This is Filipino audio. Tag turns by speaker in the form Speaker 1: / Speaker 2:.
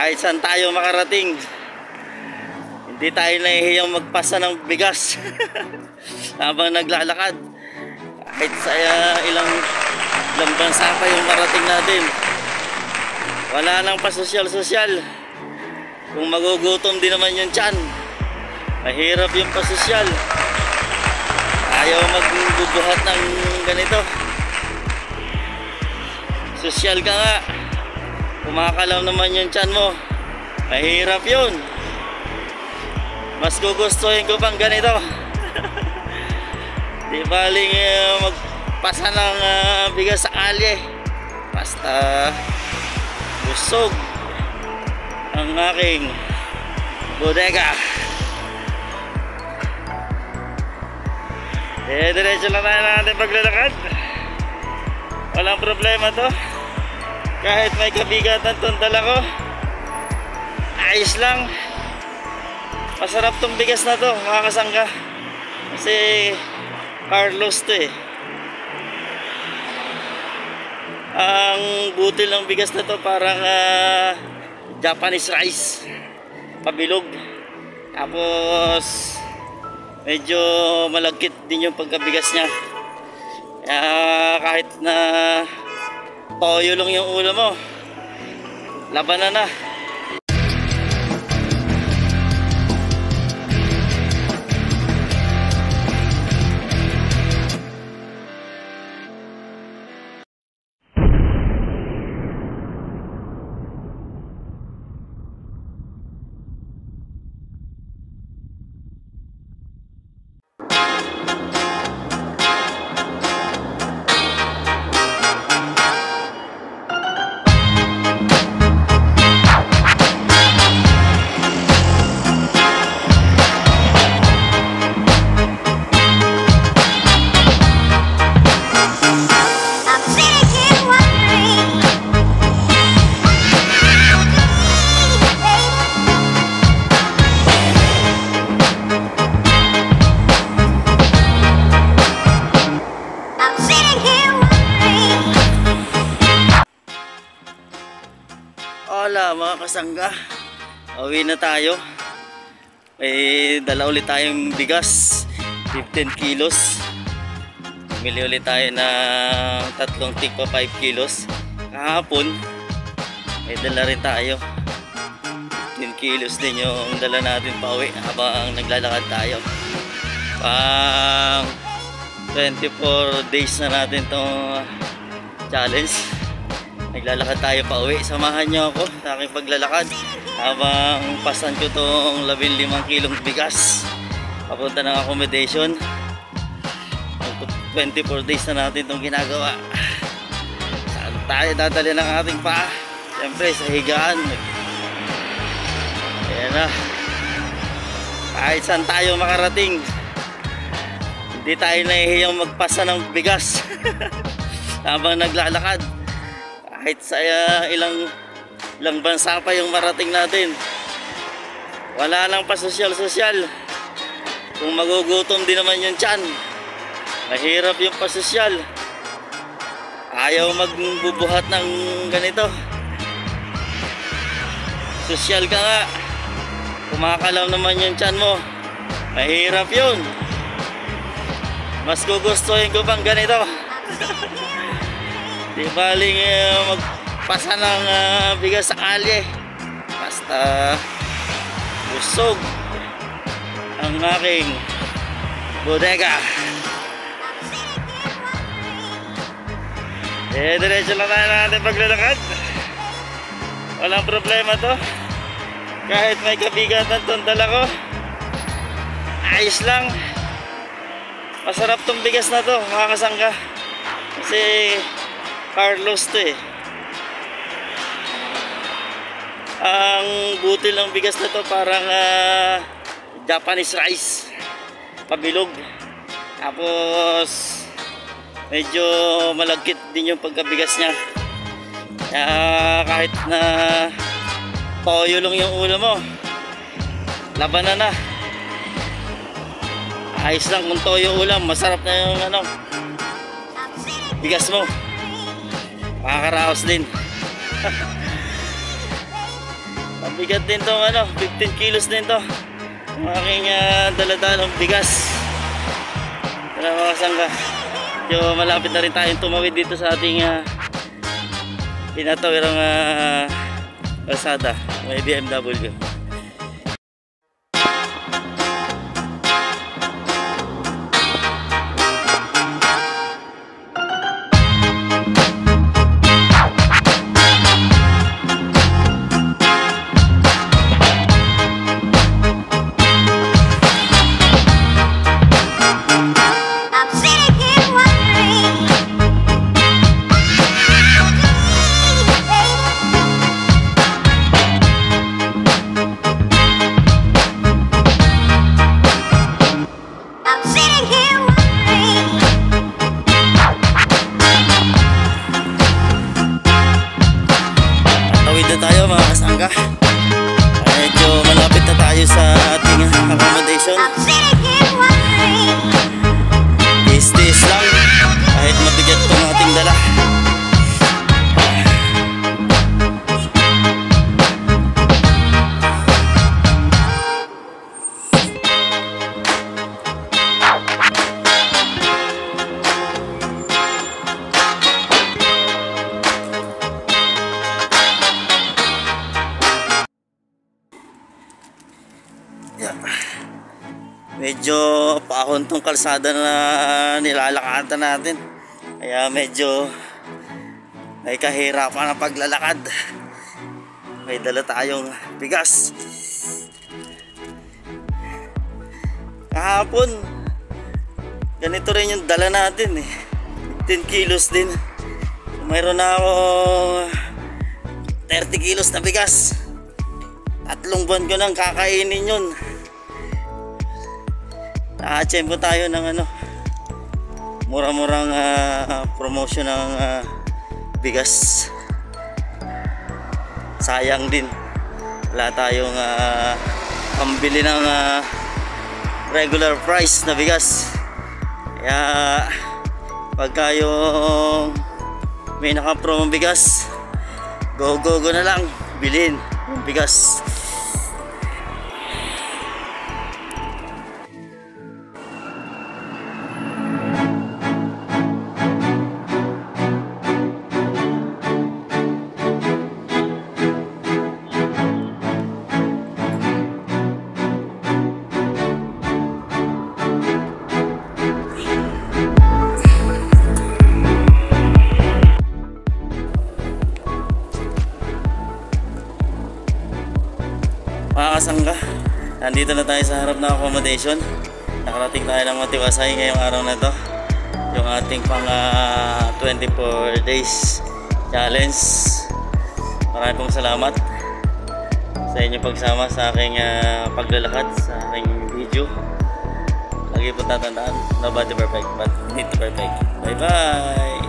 Speaker 1: kahit saan tayo makarating hindi tayo nahihiyang magpasa ng bigas habang naglalakad. Kahit sa uh, ilang ilang bansa pa yung marating natin. Wala nang pasosyal-sosyal. Kung magugutom din naman yung tiyan mahirap yung pasosyal. Ayaw magbubuhat ng ganito. Sosyal ka nga kumakalaw naman yung tiyan mo. Mahirap yun. Mas gugustuhin ko pang ganito. Di baling uh, magpasa ng uh, bigas sa kalye basta busog ang aking bodega. Eh diretso lang tayo ng paglalakad. Walang problema to kahit may kabigatan tong dala ko ayos lang. Masarap tong bigas na to mga kasangga kasi Carlos to eh. Ang butil ng bigas na to parang uh, Japanese rice. Pabilog. Tapos medyo malagkit din yung pagkabigas niya. Kaya kahit na toyo lang yung ulo mo. Labanan na.
Speaker 2: I'm
Speaker 1: Hola mga kasangga. Uwi na tayo. May dala ulit tayong bigas 15 kilos. Bumili ulit tayo ng tatlong tigpa 5 kilos. Kahapon May dala rin tayo. 15 kilos din yung dala natin pa uwi Habang naglalakad tayo. Pang 24 days na natin tong challenge Naglalakad tayo pa uwi. Samahan niyo ako sa aking paglalakad habang pasan ko tong 15 kilong bigas papunta ng accommodation. 24 days na natin itong ginagawa. Saan tayo dadali ng ating paa? Siyempre sa higaan. Ayan na. Kahit saan tayo makarating, hindi tayo nahihiyang magpasa ng bigas habang naglalakad kahit sa uh, ilang ilang bansa pa yung marating natin wala nang pasosyal-sosyal kung magugutom din naman yung tiyan mahirap yung pasosyal. Ayaw magbubuhat ng ganito. Sosyal ka nga. Kumakalaw naman yung tiyan mo. Mahirap yun. Mas gugustuhin ko pang ganito Di baling uh, magpasa ng uh, bigas sa kalye. Basta busog ang aking bodega. Eh, diretso lang tayo ng ating paglalakad. Walang problema to. Kahit may kabigatan tong dala ko. Ayos lang. Masarap tong bigas na to, mga kasangga. Kasi Carlos to eh. Ang butil ng bigas na to parang ah, Japanese rice. Pabilog. Tapos medyo malagkit din yung pagkabigas niya. Kaya kahit na toyo lang yung ulo mo, labanan na. Ayos lang kung toyo ulam, masarap na yung ano, bigas mo. Makakaraos din. Mabigat din to ano, 15 kilos din to. Ang aking uh, daladalang bigas. Tara mga kasangga. Yo, malapit na rin tayong tumawid dito sa ating uh, pinatawirang uh, kalsada. May BMW. Tayo mga kasangga. Medyo malapit na tayo sa ating accommodation. Medyo paahon tong kalsada na nilalakatan natin. Kaya medyo may kahirapan ang paglalakad. May dala tayong bigas. Kahapon, ganito rin yung dala natin eh. 10 kilos din. Mayroon na ako 30 kilos na bigas. Tatlong buwan ko nang kakainin yun. Nakachempo tayo ng ano mura-murang ah, promotion ng ah, bigas. Sayang din. Wala tayong ah, pambili ng ah, regular price na bigas. Kaya pagka yung may naka-promo bigas go go go na lang. Bilhin yung bigas nandito na tayo sa harap ng accommodation. Nakarating tayo ng Matiwasay ngayong araw na to. Yung ating pang ah, 24 days challenge. Maraming pong salamat sa inyong pagsama sa aking ah, paglalakad, sa aking video. Lagi po tatandaan, nobody perfect but need perfect. Bye bye!